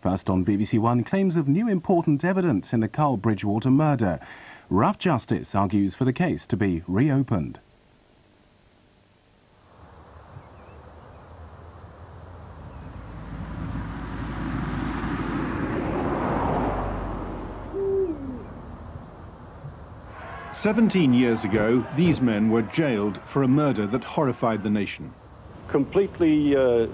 First on BBC One, claims of new important evidence in the Carl Bridgewater murder. Rough Justice argues for the case to be reopened. Seventeen years ago, these men were jailed for a murder that horrified the nation completely uh,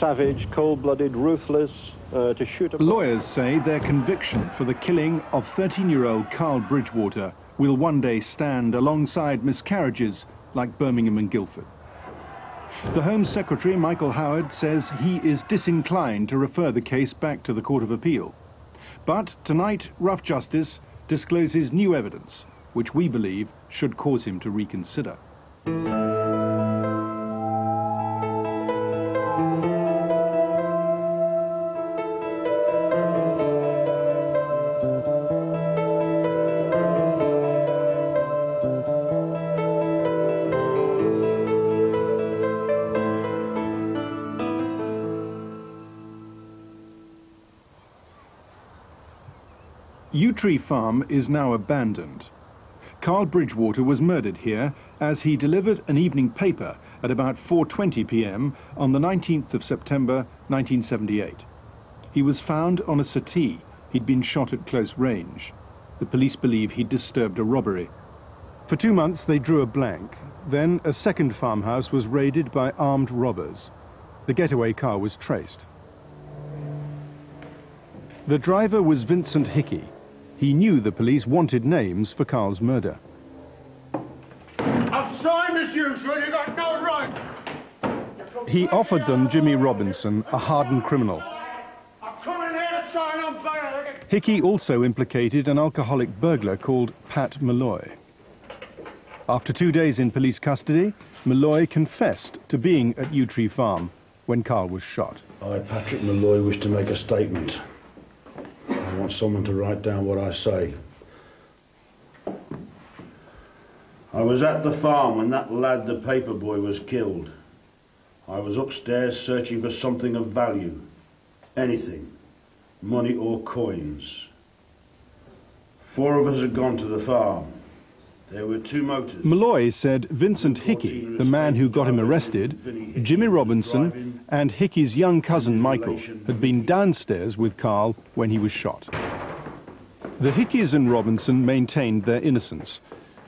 savage, cold-blooded, ruthless, uh, to shoot. Lawyers say their conviction for the killing of 13-year-old Carl Bridgewater will one day stand alongside miscarriages like Birmingham and Guildford. The Home Secretary, Michael Howard, says he is disinclined to refer the case back to the Court of Appeal. But tonight, Rough Justice discloses new evidence, which we believe should cause him to reconsider. Tree Farm is now abandoned. Carl Bridgewater was murdered here as he delivered an evening paper at about 4.20 p.m. on the 19th of September 1978. He was found on a settee. He'd been shot at close range. The police believe he'd disturbed a robbery. For two months they drew a blank. Then a second farmhouse was raided by armed robbers. The getaway car was traced. The driver was Vincent Hickey, he knew the police wanted names for Carl's murder. I've signed this usual, you got no right. He offered them Jimmy Robinson, a hardened criminal. Hickey also implicated an alcoholic burglar called Pat Molloy. After two days in police custody, Molloy confessed to being at Yew Tree Farm when Carl was shot. I, Patrick Molloy, wish to make a statement. Want someone to write down what I say. I was at the farm when that lad, the paper boy, was killed. I was upstairs searching for something of value. Anything. Money or coins. Four of us had gone to the farm. There were two motors. Molloy said Vincent Hickey, the man who got him arrested, Jimmy Robinson, and Hickey's young cousin Michael had been downstairs with Carl when he was shot. The Hickeys and Robinson maintained their innocence,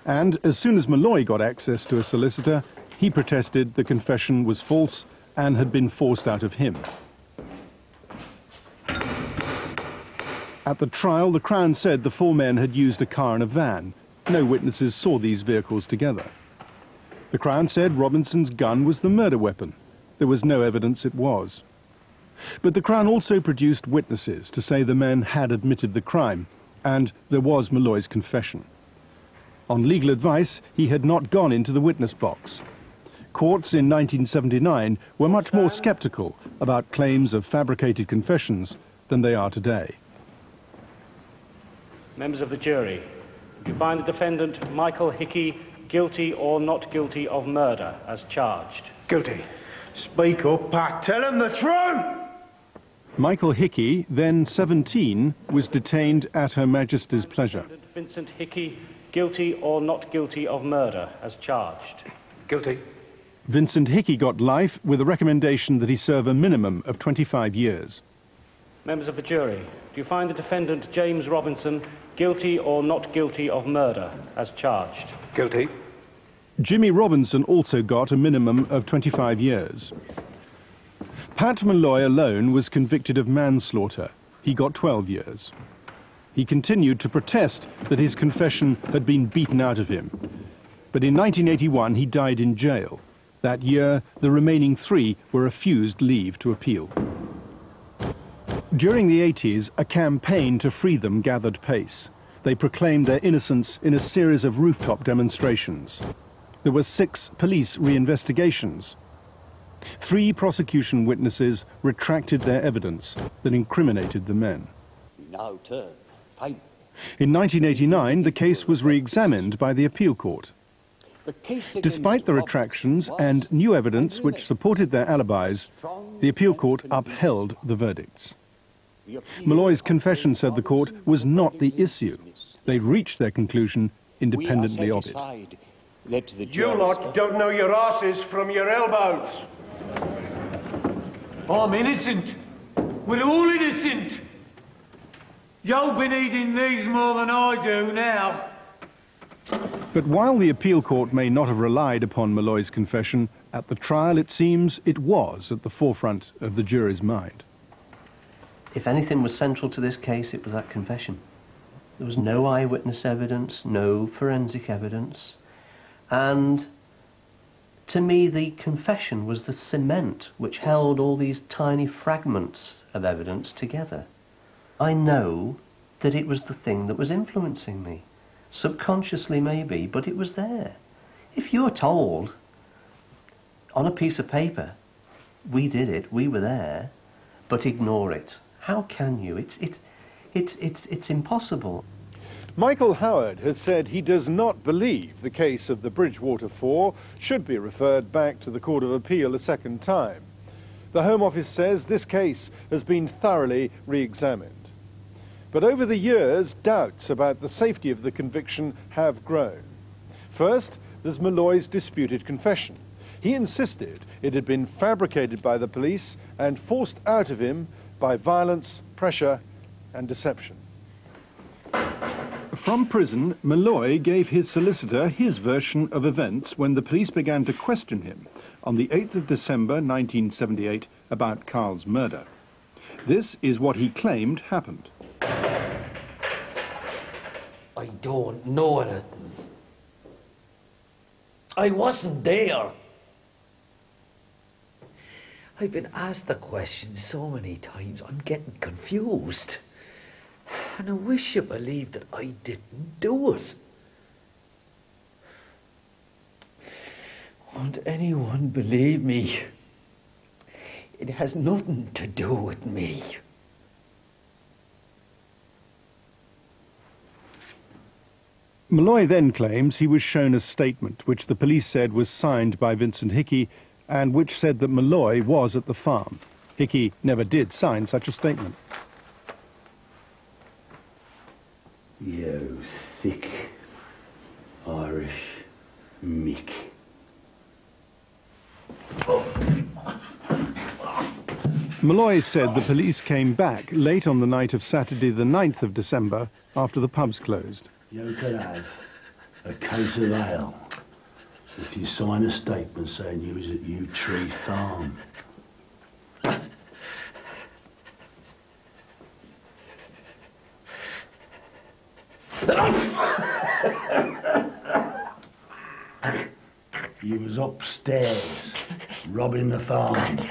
and as soon as Molloy got access to a solicitor, he protested the confession was false and had been forced out of him. At the trial, the Crown said the four men had used a car and a van, no witnesses saw these vehicles together. The Crown said Robinson's gun was the murder weapon. There was no evidence it was. But the Crown also produced witnesses to say the men had admitted the crime, and there was Molloy's confession. On legal advice, he had not gone into the witness box. Courts in 1979 were much more sceptical about claims of fabricated confessions than they are today. Members of the jury, you find the defendant, Michael Hickey, guilty or not guilty of murder as charged? Guilty. Speak up, Pat. Tell him the truth. Michael Hickey, then 17, was detained at Her Majesty's pleasure. Vincent Hickey, guilty or not guilty of murder as charged? Guilty. Vincent Hickey got life with a recommendation that he serve a minimum of 25 years. Members of the jury, do you find the defendant, James Robinson, guilty or not guilty of murder as charged? Guilty. Jimmy Robinson also got a minimum of 25 years. Pat Molloy alone was convicted of manslaughter. He got 12 years. He continued to protest that his confession had been beaten out of him. But in 1981 he died in jail. That year, the remaining three were refused leave to appeal. During the 80s, a campaign to free them gathered pace. They proclaimed their innocence in a series of rooftop demonstrations. There were six police reinvestigations. Three prosecution witnesses retracted their evidence that incriminated the men. Turn. In 1989, the case was re-examined by the appeal court. Despite the retractions and new evidence which supported their alibis, the appeal court upheld the verdicts. Molloy's confession, said the court, was not the issue. They reached their conclusion independently of it. You lot don't know your asses from your elbows. I'm innocent. We're all innocent. You've been eating these more than I do now. But while the appeal court may not have relied upon Molloy's confession, at the trial it seems it was at the forefront of the jury's mind. If anything was central to this case, it was that confession. There was no eyewitness evidence, no forensic evidence, and to me the confession was the cement which held all these tiny fragments of evidence together. I know that it was the thing that was influencing me. Subconsciously, maybe, but it was there. If you're told on a piece of paper, we did it, we were there, but ignore it, how can you? It's, it's, it's, it's, it's impossible. Michael Howard has said he does not believe the case of the Bridgewater Four should be referred back to the Court of Appeal a second time. The Home Office says this case has been thoroughly re-examined. But over the years, doubts about the safety of the conviction have grown. First, there's Molloy's disputed confession. He insisted it had been fabricated by the police and forced out of him by violence, pressure, and deception. From prison, Molloy gave his solicitor his version of events when the police began to question him on the 8th of December 1978 about Carl's murder. This is what he claimed happened. I don't know anything. I wasn't there. I've been asked the question so many times, I'm getting confused. And I wish you believed that I didn't do it. Won't anyone believe me? It has nothing to do with me. Molloy then claims he was shown a statement which the police said was signed by Vincent Hickey and which said that Molloy was at the farm. Hickey never did sign such a statement. You thick Irish Mick. Molloy said the police came back late on the night of Saturday the 9th of December after the pubs closed. You can have a case of ale if you sign a statement saying you was at Yew Tree Farm. you was upstairs robbing the farm.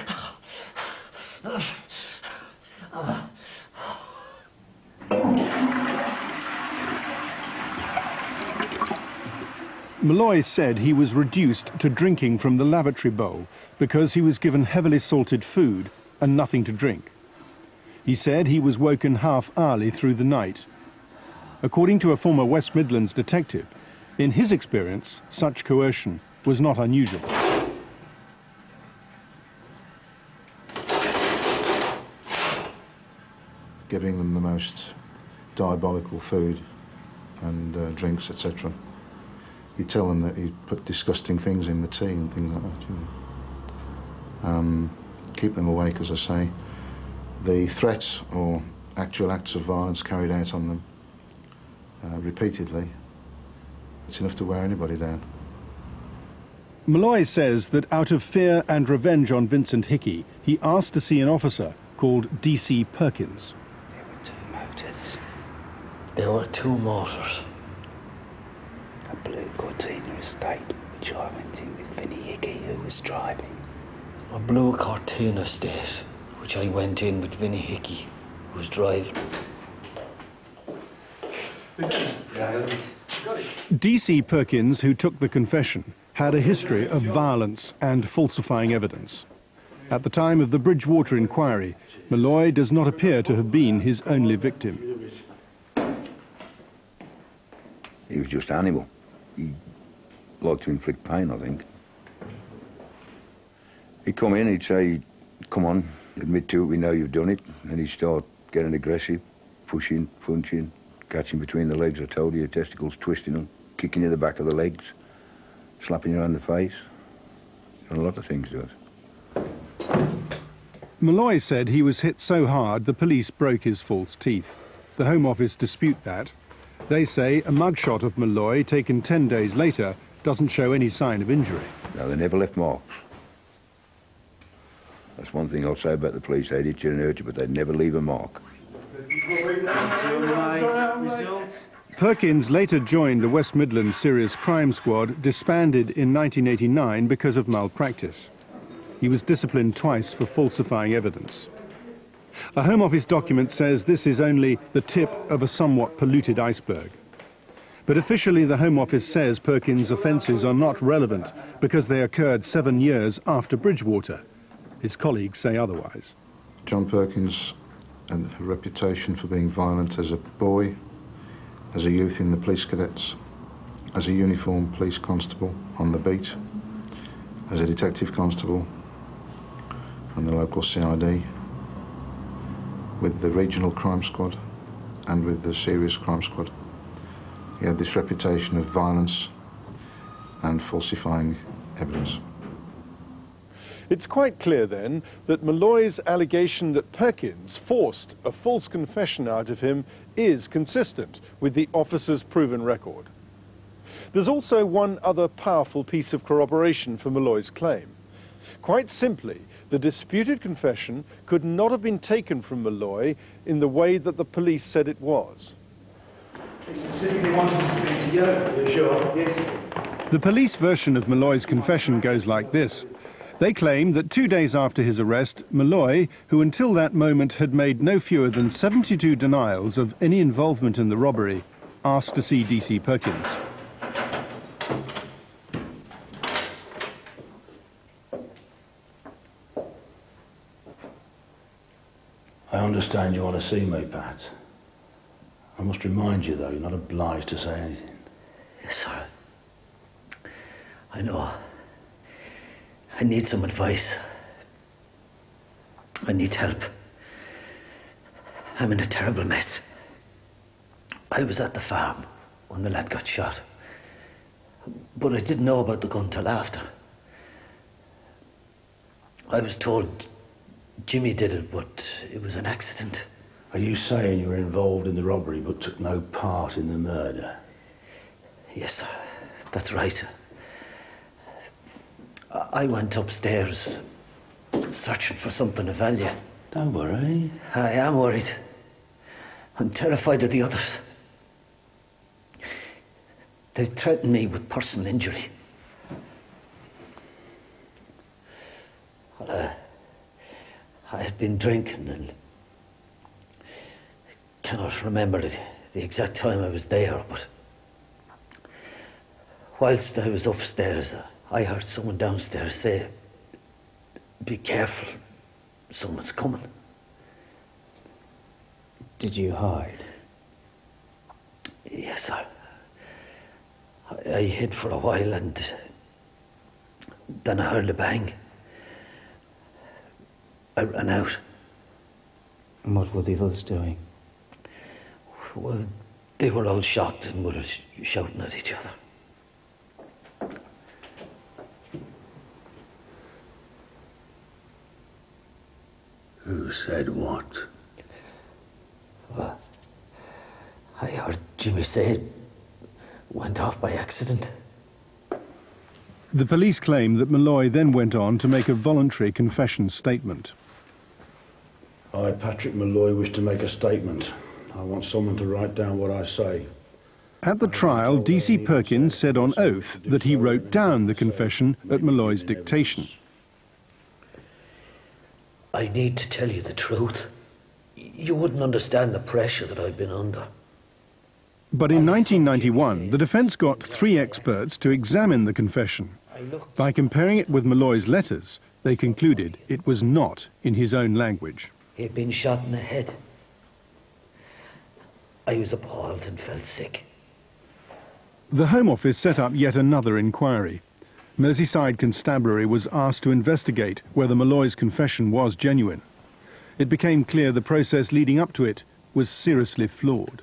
Molloy said he was reduced to drinking from the lavatory bowl because he was given heavily salted food and nothing to drink. He said he was woken half hourly through the night. According to a former West Midlands detective, in his experience, such coercion was not unusual. Giving them the most diabolical food and uh, drinks, etc. You tell them that you put disgusting things in the tea and things like that. You know. um, keep them awake, as I say. The threats or actual acts of violence carried out on them uh, repeatedly, it's enough to wear anybody down. Molloy says that out of fear and revenge on Vincent Hickey, he asked to see an officer called D.C. Perkins. There were two motors. There were two motors. A blue Cortina estate, which I went in with Vinny Hickey, who was driving. A blue Cortina estate, which I went in with Vinny Hickey, who was driving. D.C. Perkins, who took the confession, had a history of violence and falsifying evidence. At the time of the Bridgewater inquiry, Molloy does not appear to have been his only victim. He was just animal. He liked to inflict pain, I think. He'd come in, he'd say, come on, admit to it, we know you've done it. And he'd start getting aggressive, pushing, punching, catching between the legs, I told you, testicles twisting them, kicking you in the back of the legs, slapping you on the face. And a lot of things to us. Molloy said he was hit so hard the police broke his false teeth. The Home Office dispute that. They say a mugshot of Molloy taken 10 days later doesn't show any sign of injury. No, they never left marks. That's one thing I'll say about the police. They did you and hurt you, but they'd never leave a mark. Perkins later joined the West Midlands Serious Crime Squad, disbanded in 1989 because of malpractice. He was disciplined twice for falsifying evidence. A Home Office document says this is only the tip of a somewhat polluted iceberg. But officially the Home Office says Perkins' offences are not relevant because they occurred seven years after Bridgewater. His colleagues say otherwise. John Perkins and a reputation for being violent as a boy, as a youth in the police cadets, as a uniformed police constable on the beat, as a detective constable on the local CID, with the regional crime squad and with the serious crime squad. He had this reputation of violence and falsifying evidence. It's quite clear then that Molloy's allegation that Perkins forced a false confession out of him is consistent with the officer's proven record. There's also one other powerful piece of corroboration for Molloy's claim. Quite simply, the disputed confession could not have been taken from Molloy in the way that the police said it was. He specifically wanted to speak to you. Are you sure? Yes. The police version of Molloy's confession goes like this. They claim that two days after his arrest, Molloy, who until that moment had made no fewer than 72 denials of any involvement in the robbery, asked to see DC Perkins. I understand you want to see me, Pat. I must remind you, though, you're not obliged to say anything. Yes, sir. I know. I need some advice. I need help. I'm in a terrible mess. I was at the farm when the lad got shot. But I didn't know about the gun till after. I was told Jimmy did it, but it was an accident. Are you saying you were involved in the robbery but took no part in the murder? Yes, sir. That's right. I went upstairs searching for something of value. Don't worry. I am worried. I'm terrified of the others. They threatened me with personal injury. Well, uh, I had been drinking and I cannot remember the, the exact time I was there, but whilst I was upstairs, uh, I heard someone downstairs say, Be careful, someone's coming. Did you hide? Yes, sir. I, I hid for a while and then I heard a bang. I ran out. And what were the others doing? Well, they were all shocked and were shouting at each other. Who said what? Well, I heard Jimmy say it went off by accident. The police claim that Molloy then went on to make a voluntary confession statement. I, Patrick Molloy, wish to make a statement. I want someone to write down what I say. At the trial, DC Perkins said on oath that he wrote down the confession at Molloy's dictation. I need to tell you the truth. You wouldn't understand the pressure that I've been under. But in 1991, the defence got three experts to examine the confession. By comparing it with Molloy's letters, they concluded it was not in his own language. He'd been shot in the head. I was appalled and felt sick. The Home Office set up yet another inquiry. Merseyside Constabulary was asked to investigate whether Molloy's confession was genuine. It became clear the process leading up to it was seriously flawed.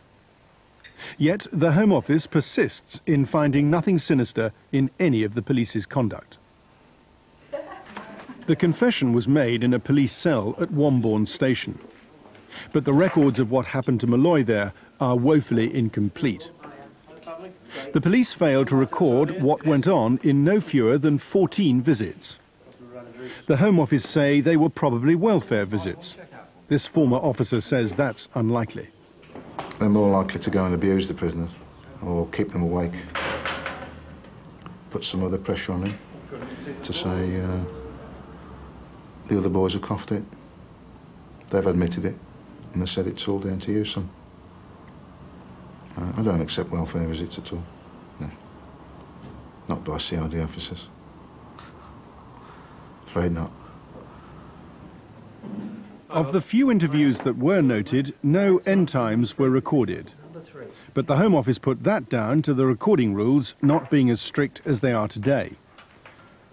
Yet the Home Office persists in finding nothing sinister in any of the police's conduct. The confession was made in a police cell at Wombourne Station. But the records of what happened to Molloy there are woefully incomplete. The police failed to record what went on in no fewer than 14 visits. The Home Office say they were probably welfare visits. This former officer says that's unlikely. They're more likely to go and abuse the prisoners or keep them awake. Put some other pressure on him to say uh, the other boys have coughed it. They've admitted it and they said it's all down to you, son. Uh, I don't accept welfare visits at all. No. Not by CID officers. Afraid not. Of the few interviews that were noted, no end times were recorded. But the Home Office put that down to the recording rules not being as strict as they are today.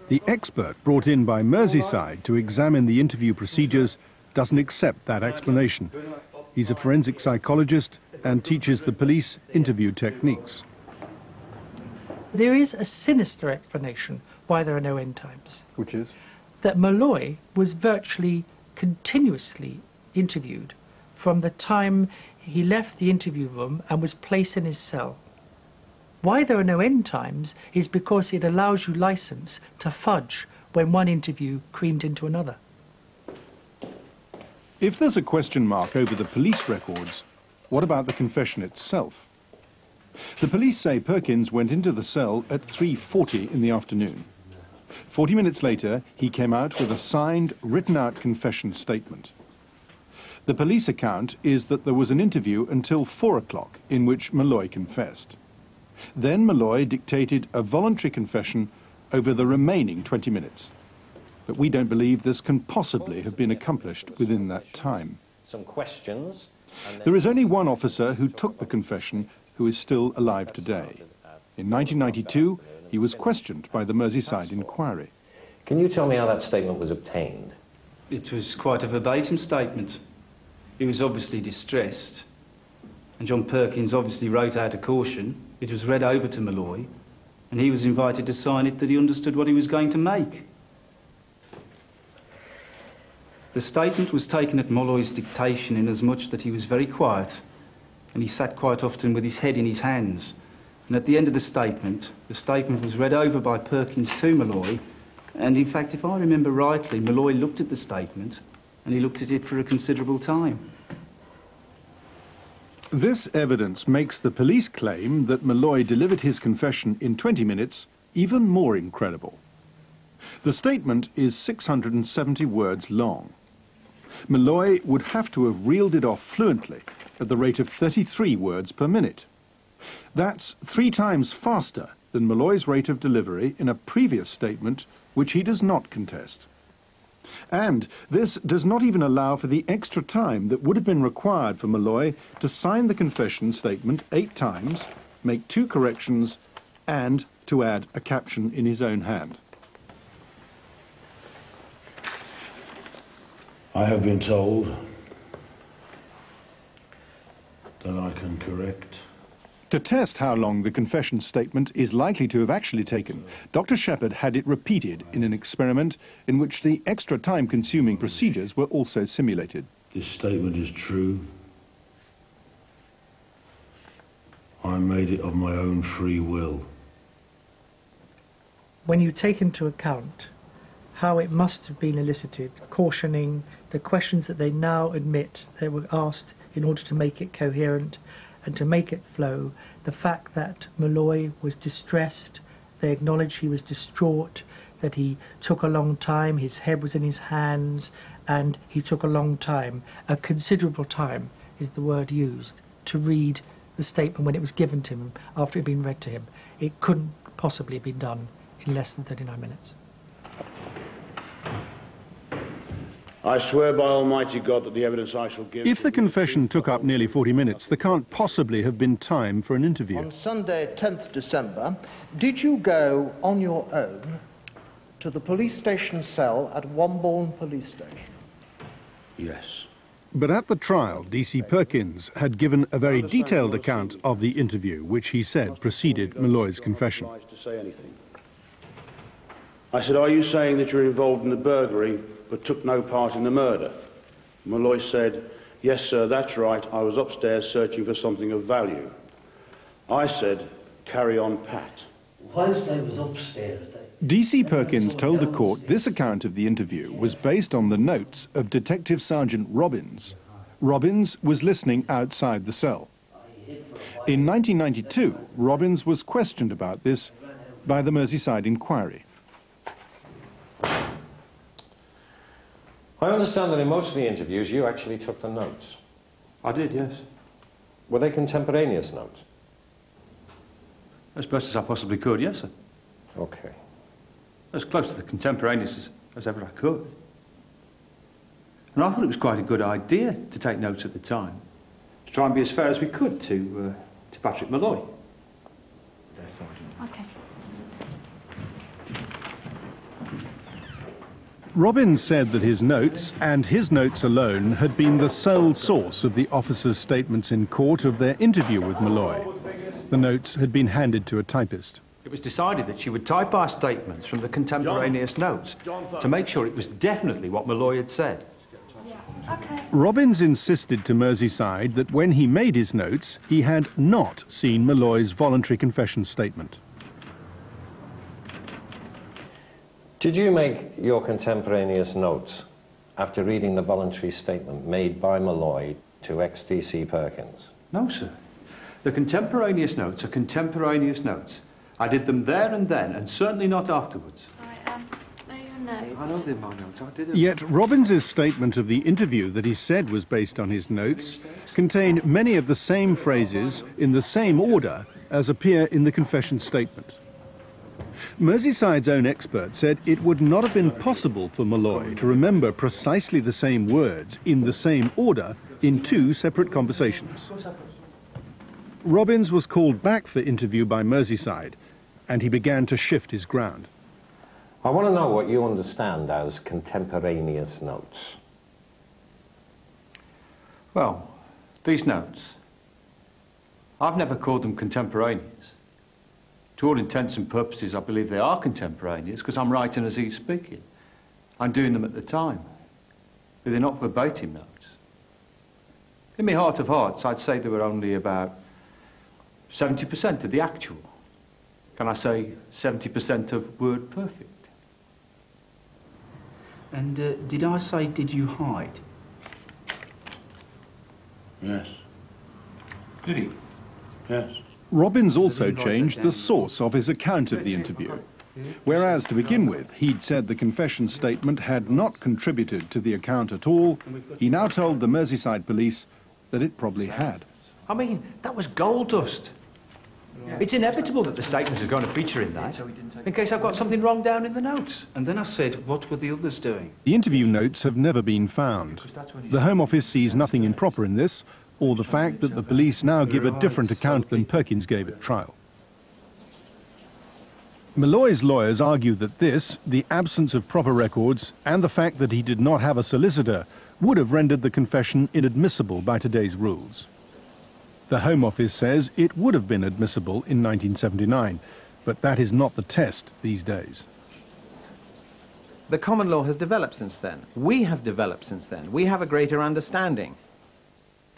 The expert brought in by Merseyside to examine the interview procedures doesn't accept that explanation. He's a forensic psychologist and teaches the police interview techniques. There is a sinister explanation why there are no end times. Which is? That Molloy was virtually continuously interviewed from the time he left the interview room and was placed in his cell. Why there are no end times is because it allows you license to fudge when one interview creamed into another. If there's a question mark over the police records, what about the confession itself? The police say Perkins went into the cell at 3.40 in the afternoon. Forty minutes later, he came out with a signed, written-out confession statement. The police account is that there was an interview until four o'clock in which Molloy confessed. Then Molloy dictated a voluntary confession over the remaining 20 minutes. But we don't believe this can possibly have been accomplished within that time. Some questions. There is only one officer who took the confession who is still alive today. In 1992, he was questioned by the Merseyside inquiry. Can you tell me how that statement was obtained? It was quite a verbatim statement. He was obviously distressed, and John Perkins obviously wrote out a caution. It was read over to Molloy, and he was invited to sign it that he understood what he was going to make. The statement was taken at Molloy's dictation inasmuch that he was very quiet, and he sat quite often with his head in his hands. And at the end of the statement, the statement was read over by Perkins to Molloy, and in fact, if I remember rightly, Molloy looked at the statement, and he looked at it for a considerable time. This evidence makes the police claim that Molloy delivered his confession in 20 minutes even more incredible. The statement is 670 words long. Molloy would have to have reeled it off fluently at the rate of 33 words per minute. That's three times faster than Molloy's rate of delivery in a previous statement which he does not contest. And this does not even allow for the extra time that would have been required for Molloy to sign the confession statement eight times, make two corrections, and to add a caption in his own hand. I have been told that I can correct. To test how long the confession statement is likely to have actually taken, Dr. Shepherd had it repeated in an experiment in which the extra time-consuming procedures were also simulated. This statement is true. I made it of my own free will. When you take into account how it must have been elicited, cautioning the questions that they now admit they were asked in order to make it coherent and to make it flow, the fact that Molloy was distressed, they acknowledge he was distraught, that he took a long time, his head was in his hands, and he took a long time, a considerable time is the word used, to read the statement when it was given to him after it had been read to him. It couldn't possibly have been done in less than 39 minutes. I swear by Almighty God that the evidence I shall give... If the confession took up nearly 40 minutes, there can't possibly have been time for an interview. On Sunday, 10th December, did you go on your own to the police station cell at Wombourne Police Station? Yes. But at the trial, DC Perkins had given a very detailed account of the interview, which he said preceded Molloy's confession. to say anything. I said, Are you saying that you're involved in the burglary but took no part in the murder? Molloy said, Yes, sir, that's right. I was upstairs searching for something of value. I said, Carry on, Pat. Whilst I was upstairs, DC Perkins told the court this account of the interview was based on the notes of Detective Sergeant Robbins. Robbins was listening outside the cell. In 1992, Robbins was questioned about this by the Merseyside Inquiry. I understand that in most of the interviews you actually took the notes. I did, yes. Were they contemporaneous notes? As best as I possibly could, yes, sir. Okay. As close to the contemporaneous as, as ever I could. And I thought it was quite a good idea to take notes at the time, to try and be as fair as we could to, uh, to Patrick Molloy. Okay. Robbins said that his notes, and his notes alone, had been the sole source of the officers' statements in court of their interview with Molloy. The notes had been handed to a typist. It was decided that she would type our statements from the contemporaneous notes to make sure it was definitely what Molloy had said. Robbins insisted to Merseyside that when he made his notes, he had not seen Molloy's voluntary confession statement. Did you make your contemporaneous notes after reading the voluntary statement made by Molloy to ex-DC Perkins? No, sir. The contemporaneous notes are contemporaneous notes. I did them there and then, and certainly not afterwards. I know they're my notes. I did it. Yet Robbins's statement of the interview that he said was based on his notes contained many of the same phrases in the same order as appear in the confession statement. Merseyside's own expert said it would not have been possible for Molloy to remember precisely the same words in the same order in two separate conversations. Robbins was called back for interview by Merseyside, and he began to shift his ground. I want to know what you understand as contemporaneous notes. Well, these notes, I've never called them contemporaneous. To all intents and purposes, I believe they are contemporaneous because I'm writing as he's speaking. I'm doing them at the time. But they're not verbatim notes. In my heart of hearts, I'd say they were only about 70% of the actual. Can I say 70% of word perfect? And uh, did I say, did you hide? Yes. Did he? Yes. Robbins also changed the source of his account of the interview. Whereas, to begin with, he'd said the confession statement had not contributed to the account at all, he now told the Merseyside police that it probably had. I mean, that was gold dust. It's inevitable that the statement is going to feature in that, in case I've got something wrong down in the notes. And then I said, what were the others doing? The interview notes have never been found. The Home Office sees nothing improper in this, or the fact that the police now give a different account than Perkins gave at trial. Molloy's lawyers argue that this, the absence of proper records, and the fact that he did not have a solicitor, would have rendered the confession inadmissible by today's rules. The Home Office says it would have been admissible in 1979, but that is not the test these days. The common law has developed since then. We have developed since then. We have a greater understanding.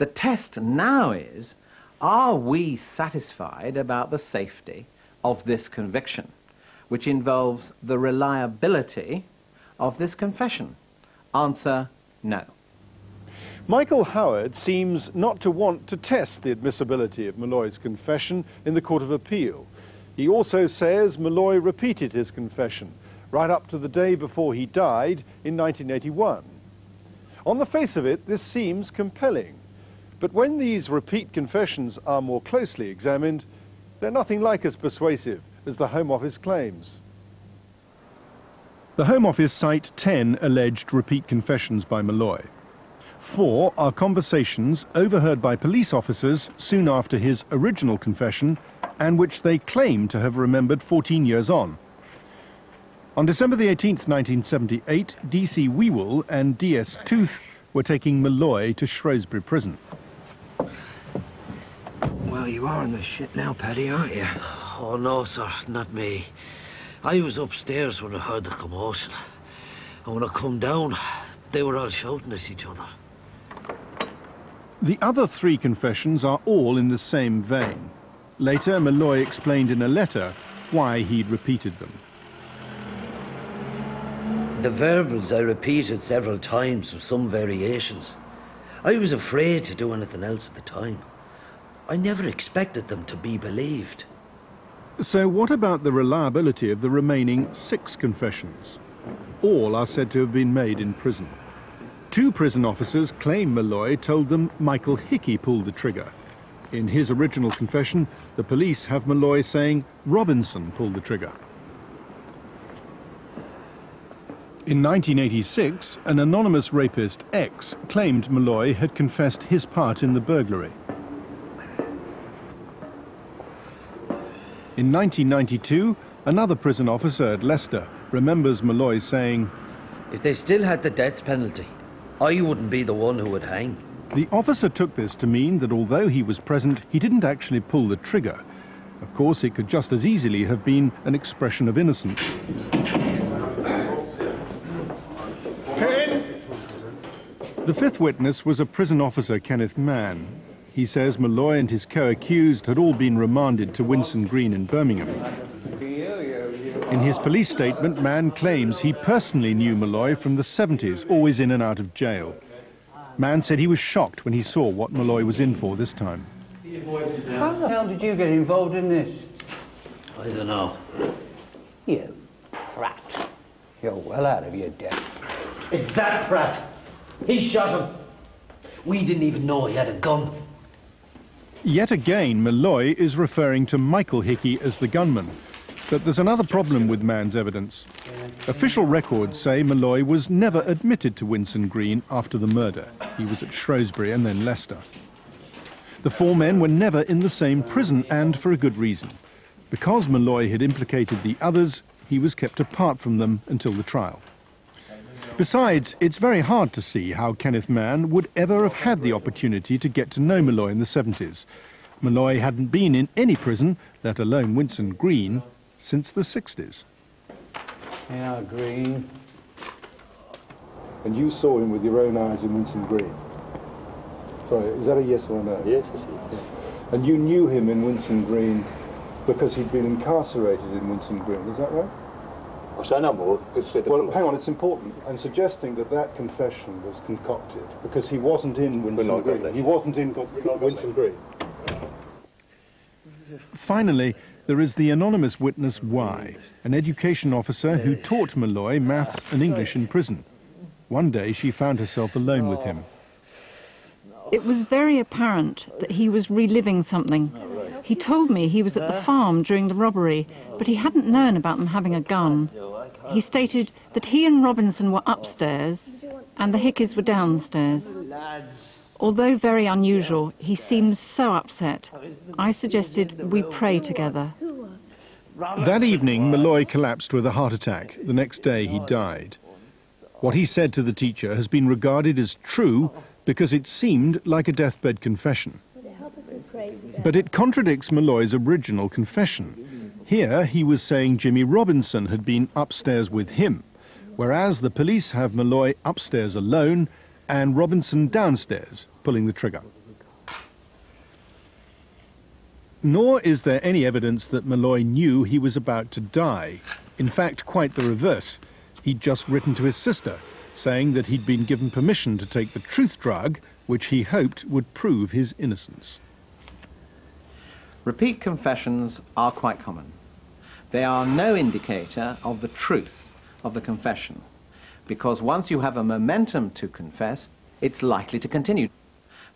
The test now is, are we satisfied about the safety of this conviction, which involves the reliability of this confession? Answer, no. Michael Howard seems not to want to test the admissibility of Molloy's confession in the Court of Appeal. He also says Molloy repeated his confession right up to the day before he died in 1981. On the face of it, this seems compelling. But when these repeat confessions are more closely examined, they're nothing like as persuasive as the Home Office claims. The Home Office cite 10 alleged repeat confessions by Molloy. Four are conversations overheard by police officers soon after his original confession and which they claim to have remembered 14 years on. On December the 18th, 1978, D.C. Wewell and D.S. Tooth were taking Molloy to Shrewsbury Prison. Well, you are in the shit now, Paddy, aren't you? Oh, no, sir, not me. I was upstairs when I heard the commotion. And when I come down, they were all shouting at each other. The other three confessions are all in the same vein. Later, Molloy explained in a letter why he'd repeated them. The verbals I repeated several times with some variations. I was afraid to do anything else at the time. I never expected them to be believed. So what about the reliability of the remaining six confessions? All are said to have been made in prison. Two prison officers claim Molloy told them Michael Hickey pulled the trigger. In his original confession, the police have Molloy saying Robinson pulled the trigger. In 1986, an anonymous rapist, X, claimed Molloy had confessed his part in the burglary. In 1992, another prison officer at Leicester remembers Molloy saying, If they still had the death penalty, I wouldn't be the one who would hang. The officer took this to mean that although he was present, he didn't actually pull the trigger. Of course, it could just as easily have been an expression of innocence. The fifth witness was a prison officer, Kenneth Mann. He says Molloy and his co-accused had all been remanded to Winson Green in Birmingham. In his police statement, Mann claims he personally knew Molloy from the 70s, always in and out of jail. Mann said he was shocked when he saw what Molloy was in for this time. How the hell did you get involved in this? I don't know. You prat. You're well out of your depth. It's that prat. He shot him. We didn't even know he had a gun. Yet again, Molloy is referring to Michael Hickey as the gunman. But there's another problem with Mann's evidence. Official records say Molloy was never admitted to Winson Green after the murder. He was at Shrewsbury and then Leicester. The four men were never in the same prison, and for a good reason. Because Molloy had implicated the others, he was kept apart from them until the trial. Besides, it's very hard to see how Kenneth Mann would ever have had the opportunity to get to know Molloy in the 70s. Molloy hadn't been in any prison, let alone Winson Green, since the 60s. Yeah, Green. And you saw him with your own eyes in Winson Green? Sorry, is that a yes or a no? Yes, yes. And you knew him in Winson Green because he'd been incarcerated in Winson Green, is that right? Well, hang on, it's important. I'm suggesting that that confession was concocted because he wasn't in Winson Green. He wasn't in Winson Green. Finally, there is the anonymous witness Y, an education officer who taught Molloy maths and English in prison. One day she found herself alone with him. It was very apparent that he was reliving something. He told me he was at the farm during the robbery, but he hadn't known about them having a gun. He stated that he and Robinson were upstairs and the Hickeys were downstairs. Although very unusual, he seemed so upset. I suggested we pray together. That evening, Molloy collapsed with a heart attack. The next day, he died. What he said to the teacher has been regarded as true because it seemed like a deathbed confession. But it contradicts Molloy's original confession. Here, he was saying Jimmy Robinson had been upstairs with him, whereas the police have Molloy upstairs alone and Robinson downstairs, pulling the trigger. Nor is there any evidence that Molloy knew he was about to die. In fact, quite the reverse. He'd just written to his sister, saying that he'd been given permission to take the truth drug, which he hoped would prove his innocence. Repeat confessions are quite common. They are no indicator of the truth of the confession, because once you have a momentum to confess, it's likely to continue.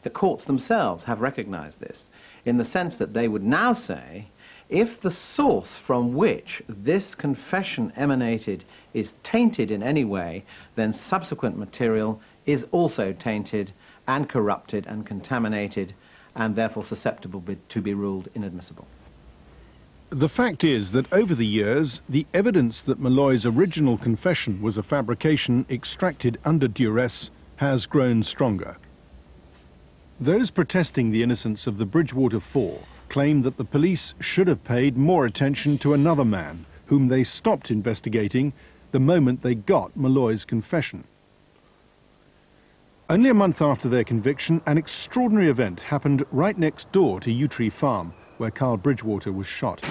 The courts themselves have recognized this, in the sense that they would now say, if the source from which this confession emanated is tainted in any way, then subsequent material is also tainted and corrupted and contaminated and therefore susceptible to be ruled inadmissible. The fact is that over the years, the evidence that Molloy's original confession was a fabrication extracted under duress has grown stronger. Those protesting the innocence of the Bridgewater Four claim that the police should have paid more attention to another man, whom they stopped investigating the moment they got Molloy's confession. Only a month after their conviction, an extraordinary event happened right next door to Yew Tree Farm, where Carl Bridgewater was shot.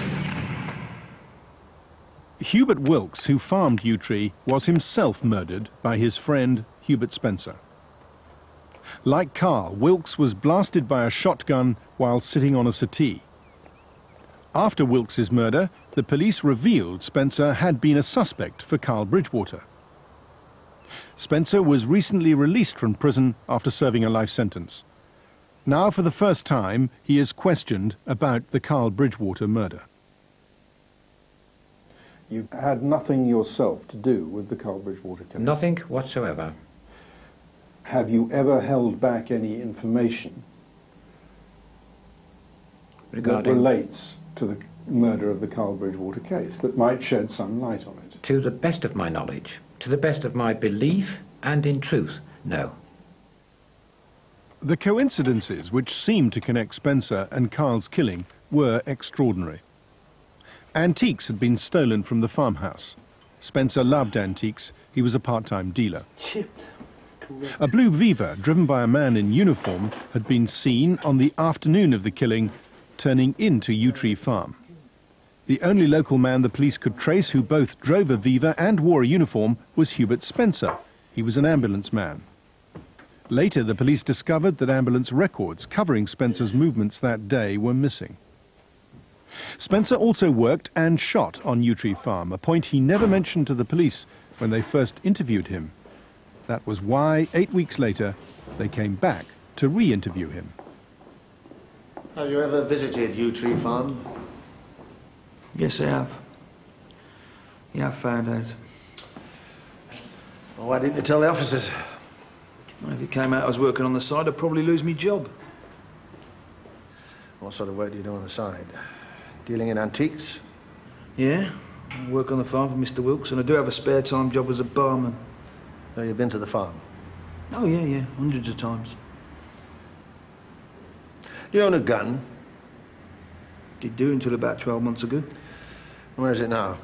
Hubert Wilkes, who farmed Yew Tree, was himself murdered by his friend Hubert Spencer. Like Carl, Wilkes was blasted by a shotgun while sitting on a settee. After Wilkes's murder, the police revealed Spencer had been a suspect for Carl Bridgewater. Spencer was recently released from prison after serving a life sentence. Now, for the first time, he is questioned about the Carl Bridgewater murder. You had nothing yourself to do with the Carl Bridgewater case? Nothing whatsoever. Have you ever held back any information Regarding? that relates to the murder of the Carl Bridgewater case that might shed some light on it? To the best of my knowledge, to the best of my belief, and in truth, no. The coincidences which seemed to connect Spencer and Carl's killing were extraordinary. Antiques had been stolen from the farmhouse. Spencer loved antiques. He was a part-time dealer. Chipped. A blue Viva, driven by a man in uniform, had been seen on the afternoon of the killing, turning into Yew Tree Farm. The only local man the police could trace who both drove a Viva and wore a uniform was Hubert Spencer. He was an ambulance man. Later, the police discovered that ambulance records covering Spencer's movements that day were missing. Spencer also worked and shot on Yew Tree Farm, a point he never mentioned to the police when they first interviewed him. That was why, eight weeks later, they came back to re-interview him. Have you ever visited Yew Tree Farm? Yes, I have. Yeah, I found out. Well, why didn't you tell the officers? Well, if it came out I was working on the side, I'd probably lose my job. What sort of work do you do on the side? Dealing in antiques? Yeah, I work on the farm for Mr. Wilkes, and I do have a spare time job as a barman. Oh, you've been to the farm? Oh, yeah, yeah, hundreds of times. Do you own a gun? Did do until about 12 months ago. Where is it now?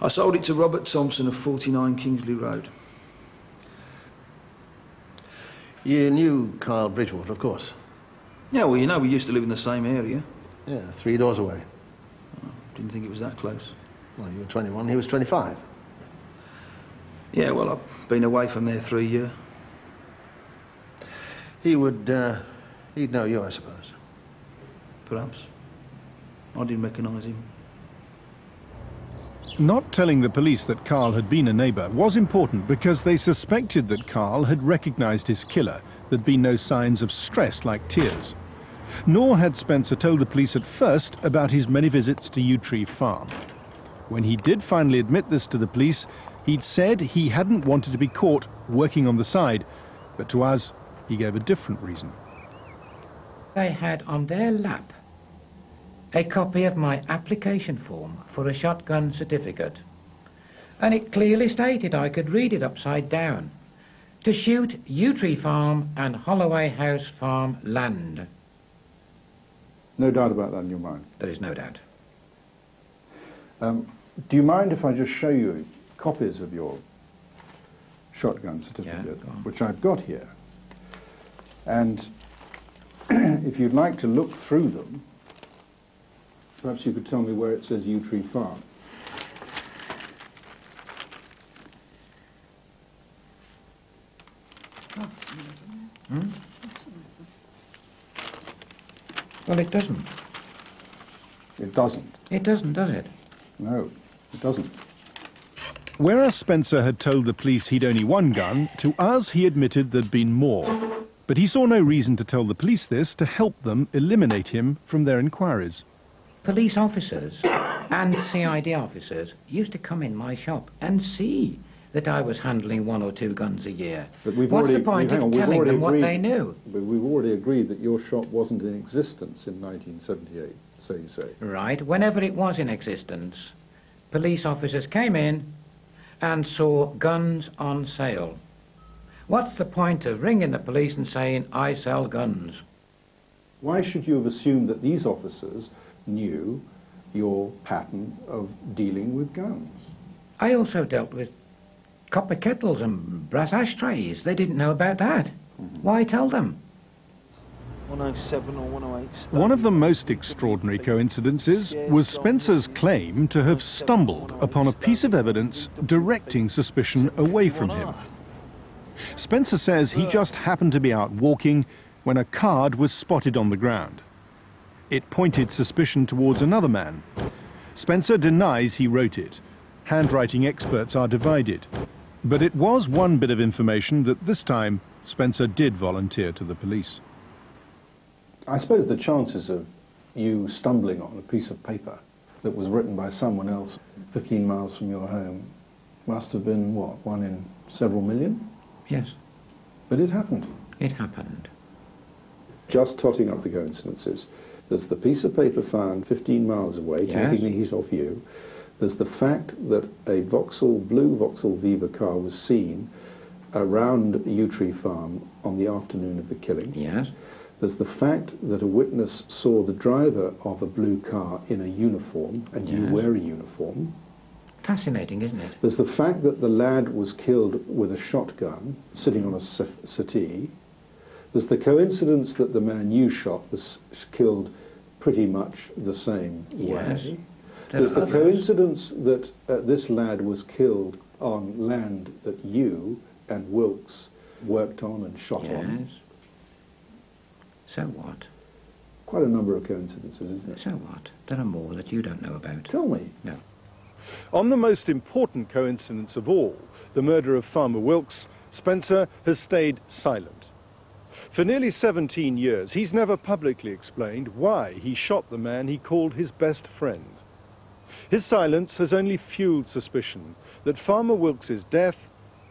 I sold it to Robert Thompson of 49 Kingsley Road. You knew Carl Bridgewater, of course. Yeah, well, you know, we used to live in the same area. Yeah, three doors away. Didn't think it was that close. Well, you were 21, he was 25. Yeah, well, I've been away from there three years. He would, uh, he'd know you, I suppose. Perhaps. I didn't recognise him. Not telling the police that Carl had been a neighbour was important because they suspected that Carl had recognised his killer. There'd been no signs of stress like tears. Nor had Spencer told the police at first about his many visits to Yew Tree Farm. When he did finally admit this to the police, he'd said he hadn't wanted to be caught working on the side, but to us, he gave a different reason. They had on their lap a copy of my application form for a shotgun certificate, and it clearly stated I could read it upside down to shoot Yew Tree Farm and Holloway House Farm land. No doubt about that in your mind. There is no doubt. Um, do you mind if I just show you copies of your shotgun certificate, which I've got here? And if you'd like to look through them, perhaps you could tell me where it says Yew Tree Farm. Hmm? Well, it doesn't. It doesn't. It doesn't, does it? No, it doesn't. Whereas Spencer had told the police he'd only one gun, to us he admitted there'd been more. But he saw no reason to tell the police this to help them eliminate him from their inquiries. Police officers and CID officers used to come in my shop and see that I was handling one or two guns a year. But we've What's already, the point of on, telling them what they knew? But we've already agreed that your shop wasn't in existence in 1978, so you say. Right, whenever it was in existence, police officers came in and saw guns on sale. What's the point of ringing the police and saying, I sell guns? Why should you have assumed that these officers knew your pattern of dealing with guns? I also dealt with copper kettles and brass ashtrays. They didn't know about that. Mm-hmm. Why tell them? 107 or 108. One of the most extraordinary coincidences was Spencer's claim to have stumbled upon a piece of evidence directing suspicion away from him. Spencer says he uh. just happened to be out walking when a card was spotted on the ground. It pointed suspicion towards another man. Spencer denies he wrote it. Handwriting experts are divided. But it was one bit of information that this time Spencer did volunteer to the police. I suppose the chances of you stumbling on a piece of paper that was written by someone else 15 miles from your home must have been, what, one in several million? Yes. But it happened. It happened. Just totting up the coincidences. There's the piece of paper found 15 miles away, Yes. taking the heat off you. There's the fact that a Vauxhall, blue Vauxhall Viva car was seen around Yew Tree Farm on the afternoon of the killing. Yes. There's the fact that a witness saw the driver of a blue car in a uniform, and you Yes. wear a uniform. Fascinating, isn't it? There's the fact that the lad was killed with a shotgun, sitting on a settee. There's the coincidence that the man you shot was killed pretty much the same Yes. way. There There's are the coincidence that uh, this lad was killed on land that you and Wilkes worked on and shot on. Yes. So what? Quite a number of coincidences, isn't it? So what? There are more that you don't know about. Tell me. No. On the most important coincidence of all, the murder of Farmer Wilkes, Spencer has stayed silent. For nearly 17 years, he's never publicly explained why he shot the man he called his best friend. His silence has only fueled suspicion that Farmer Wilkes's death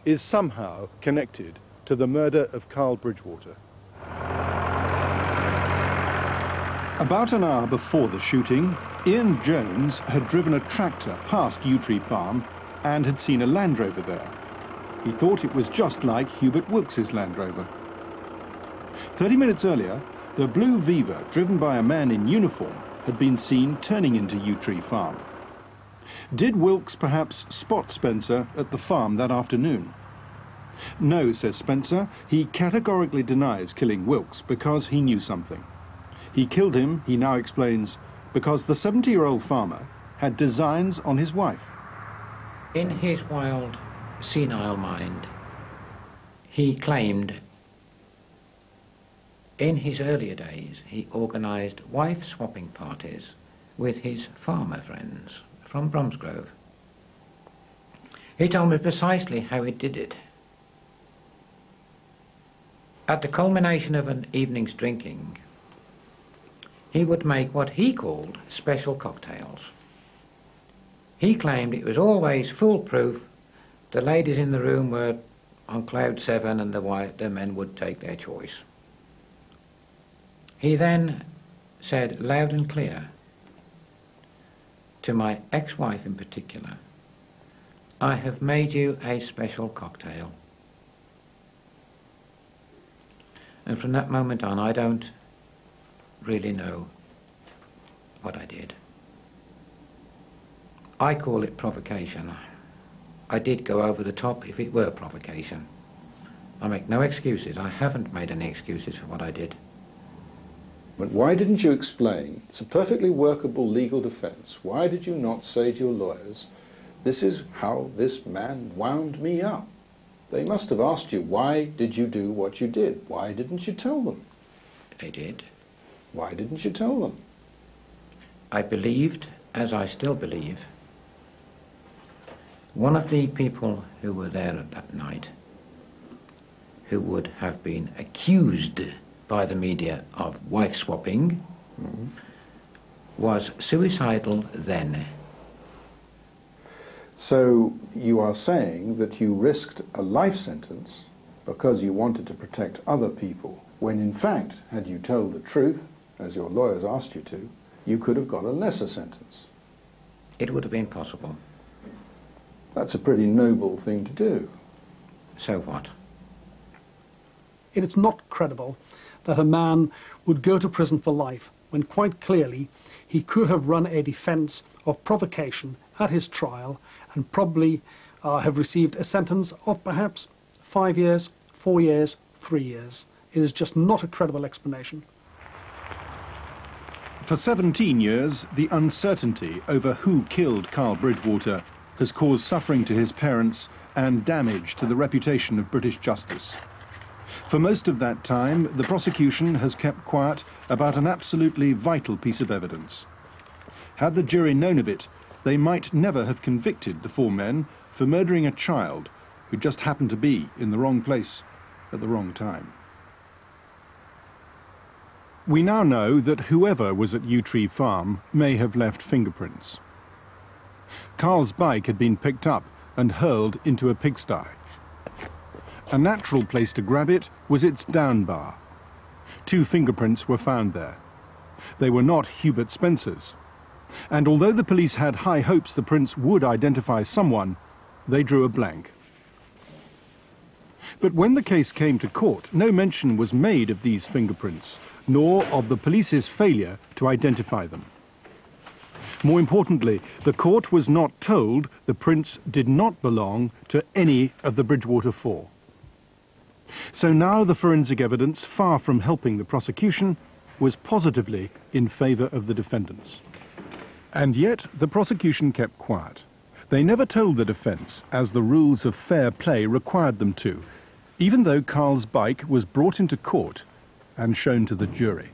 is somehow connected to the murder of Carl Bridgewater. About an hour before the shooting, Ian Jones had driven a tractor past Yew Tree Farm and had seen a Land Rover there. He thought it was just like Hubert Wilkes's Land Rover. Thirty minutes earlier, the blue Viva, driven by a man in uniform, had been seen turning into Yew Tree Farm. Did Wilkes perhaps spot Spencer at the farm that afternoon? No, says Spencer, he categorically denies killing Wilkes because he knew something. He killed him, he now explains, because the 70-year-old farmer had designs on his wife. In his wild, senile mind, he claimed in his earlier days he organised wife-swapping parties with his farmer friends from Bromsgrove. He told me precisely how he did it. At the culmination of an evening's drinking, he would make what he called special cocktails. He claimed it was always foolproof. The ladies in the room were on cloud seven and the, the men would take their choice. He then said loud and clear to my ex-wife in particular, I have made you a special cocktail. And from that moment on, I don't really know what I did. I call it provocation. I did go over the top if it were provocation. I make no excuses. I haven't made any excuses for what I did. But why didn't you explain? It's a perfectly workable legal defense. Why did you not say to your lawyers, this is how this man wound me up? They must have asked you, why did you do what you did? Why didn't you tell them? They did. Why didn't you tell them? I believed, as I still believe, one of the people who were there at that night, who would have been accused by the media of wife swapping, was suicidal then. So you are saying that you risked a life sentence because you wanted to protect other people, when in fact, had you told the truth, as your lawyers asked you to, you could have got a lesser sentence. It would have been possible. That's a pretty noble thing to do. So what? It's not credible that a man would go to prison for life when quite clearly he could have run a defence of provocation at his trial and probably uh, have received a sentence of perhaps five years, four years, three years. It is just not a credible explanation. For 17 years, the uncertainty over who killed Carl Bridgewater has caused suffering to his parents and damage to the reputation of British justice. For most of that time, the prosecution has kept quiet about an absolutely vital piece of evidence. Had the jury known of it, they might never have convicted the four men for murdering a child who just happened to be in the wrong place at the wrong time. We now know that whoever was at Yew Tree Farm may have left fingerprints. Carl's bike had been picked up and hurled into a pigsty. A natural place to grab it was its down bar. Two fingerprints were found there. They were not Hubert Spencer's. And although the police had high hopes the prints would identify someone, they drew a blank. But when the case came to court, no mention was made of these fingerprints, nor of the police's failure to identify them. More importantly, the court was not told the prints did not belong to any of the Bridgewater Four. So now the forensic evidence, far from helping the prosecution, was positively in favour of the defendants. And yet the prosecution kept quiet. They never told the defence, as the rules of fair play required them to, even though Carl's bike was brought into court and shown to the jury.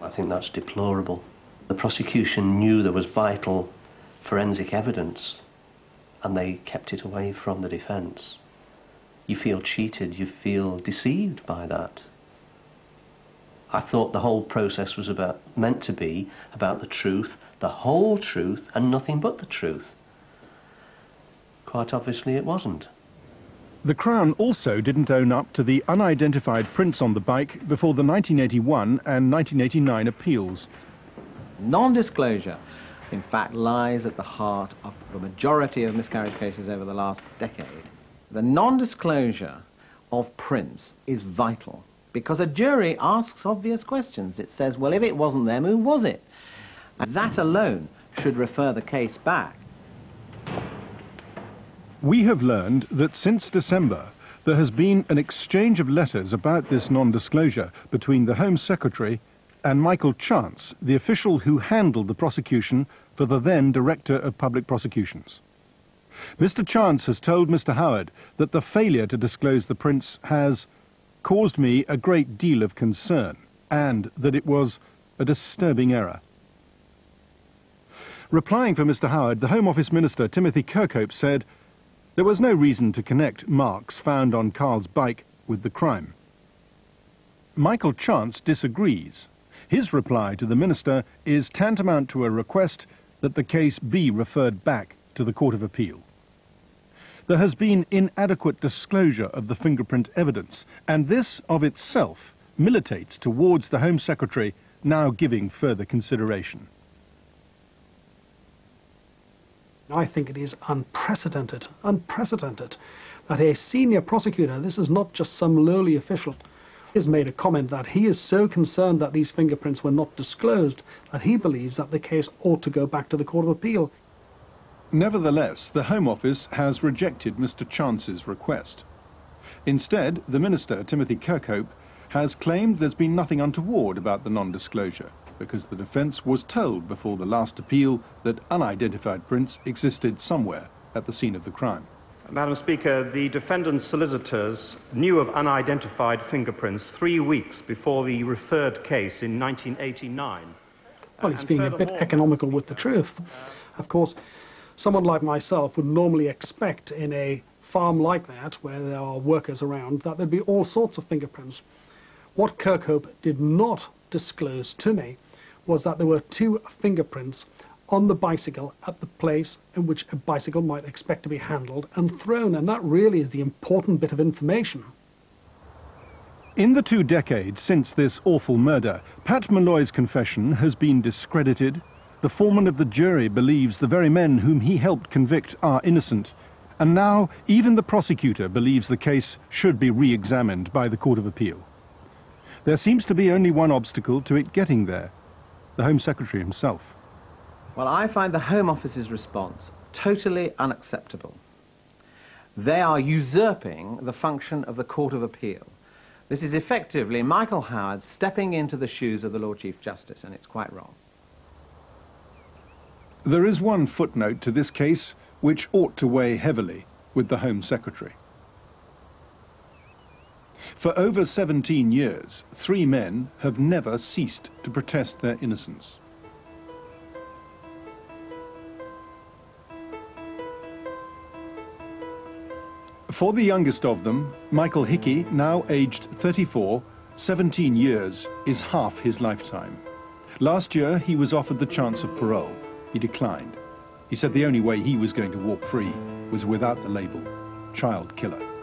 I think that's deplorable. The prosecution knew there was vital forensic evidence and they kept it away from the defence. You feel cheated, you feel deceived by that. I thought the whole process was about meant to be about the truth, the whole truth, and nothing but the truth. Quite obviously it wasn't. The Crown also didn't own up to the unidentified prints on the bike before the 1981 and 1989 appeals. Non-disclosure, in fact, lies at the heart of the majority of miscarriage cases over the last decade. The non-disclosure of prints is vital because a jury asks obvious questions. It says, well, if it wasn't them, who was it? And that alone should refer the case back we have learned that since December, there has been an exchange of letters about this non-disclosure between the Home Secretary and Michael Chance, the official who handled the prosecution for the then Director of Public Prosecutions. Mr. Chance has told Mr. Howard that the failure to disclose the prints has caused me a great deal of concern and that it was a disturbing error. Replying for Mr. Howard, the Home Office Minister Timothy Kirkhope said, there was no reason to connect marks found on Carl's bike with the crime. Michael Chance disagrees. His reply to the minister is tantamount to a request that the case be referred back to the Court of Appeal. There has been inadequate disclosure of the fingerprint evidence, and this of itself militates towards the Home Secretary now giving further consideration. I think it is unprecedented, unprecedented, that a senior prosecutor, this is not just some lowly official, has made a comment that he is so concerned that these fingerprints were not disclosed that he believes that the case ought to go back to the Court of Appeal. Nevertheless, the Home Office has rejected Mr Chance's request. Instead, the Minister, Timothy Kirkhope, has claimed there's been nothing untoward about the non-disclosure because the defence was told before the last appeal that unidentified prints existed somewhere at the scene of the crime. Madam Speaker, the defendant's solicitors knew of unidentified fingerprints three weeks before the referred case in 1989. Well, he's being a bit economical with the truth. Of course, someone like myself would normally expect in a farm like that, where there are workers around, that there'd be all sorts of fingerprints. What Kirkhope did not disclose to me was that there were two fingerprints on the bicycle at the place in which a bicycle might expect to be handled and thrown, and that really is the important bit of information. In the two decades since this awful murder, Pat Molloy's confession has been discredited, the foreman of the jury believes the very men whom he helped convict are innocent, And now even the prosecutor believes the case should be re-examined by the Court of Appeal. There seems to be only one obstacle to it getting there, the Home Secretary himself. Well, I find the Home Office's response totally unacceptable. They are usurping the function of the Court of Appeal. This is effectively Michael Howard stepping into the shoes of the Lord Chief Justice, and it's quite wrong. There is one footnote to this case which ought to weigh heavily with the Home Secretary. For over 17 years, three men have never ceased to protest their innocence. For the youngest of them, Michael Hickey, now aged 34, 17 years is half his lifetime. Last year, he was offered the chance of parole. He declined. He said the only way he was going to walk free was without the label child killer.